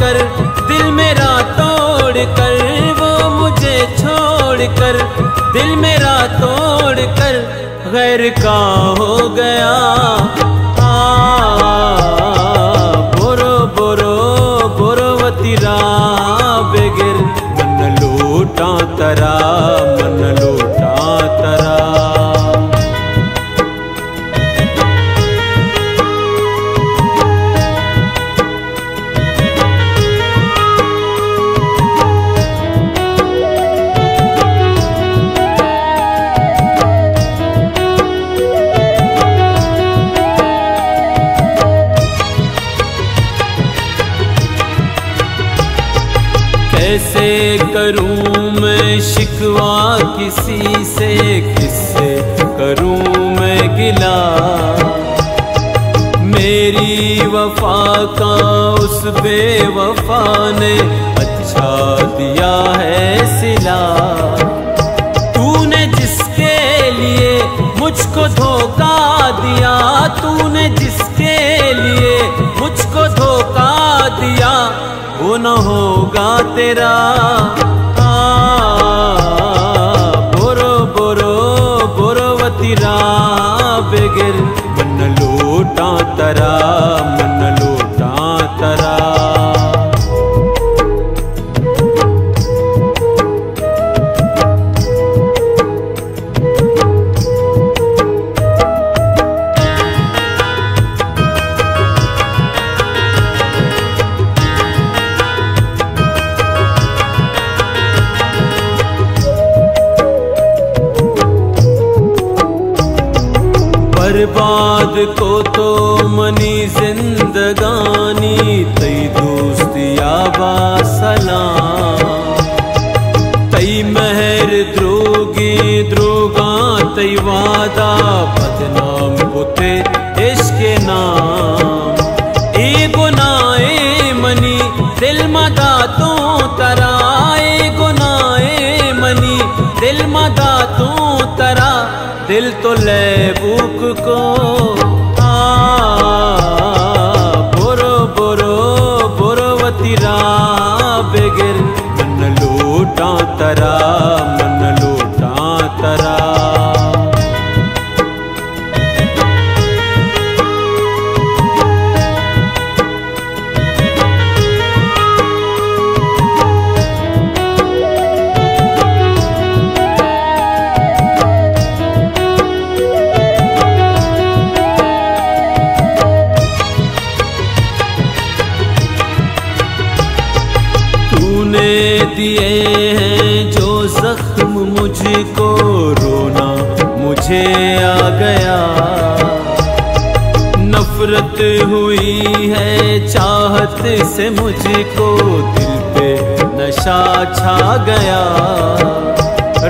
कर दिल मेरा तोड़ कर वो मुझे छोड़ कर। दिल मेरा तोड़ कर गैर का हो गया। आ, बोरो बोरो बोरोवतीरा बेगिर मन लूटा तरा। करूँ मैं शिकवा किसी से किससे करूँ मैं गिला। मेरी वफा का उस बेवफा ने अच्छा दिया है सिला। तूने जिसके लिए मुझको धोखा दिया न होगा तेरा? बर्बाद को तो मनी जिंदगानी, तई दोस्तिया बा सलाम। तई महर द्रोगी द्रोगा, तई वादा बदनाम होते इश्क नाम। ए गुनाए मनी दिल मदा तो तरा ए गुनाए मनी दिल मदा तो दिल तो ले बुक को। आ बोरो बोरो बोरोवतीरा बेगिर लूटा तरा। तूने दिए हैं जो जख्म मुझको रोना, मुझे आ गया। नफरत हुई है चाहत से मुझको, दिल पे नशा छा गया।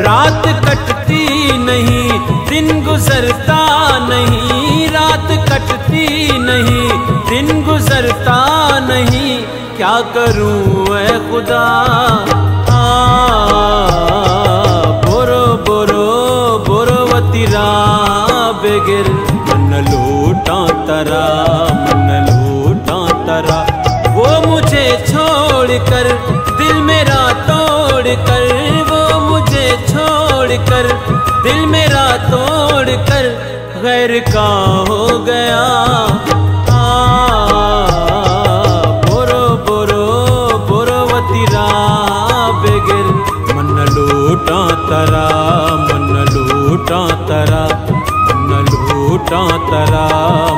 रात कटती नहीं, दिन गुजरता नहीं, रात कटती नहीं, दिन गुजरता नहीं। क्या करूँ ऐ खुदा? आ, बोरो बोरो बोरोवतीरा बेगिर मन लूटा तरा मन लूटा तरा। वो मुझे छोड़ कर दिल मेरा तोड़ कर। वो मुझे छोड़ कर दिल मेरा तोड़ कर। गैर का हो गया। लूटा तरा मन लूटा तरा मन लूटा तरा।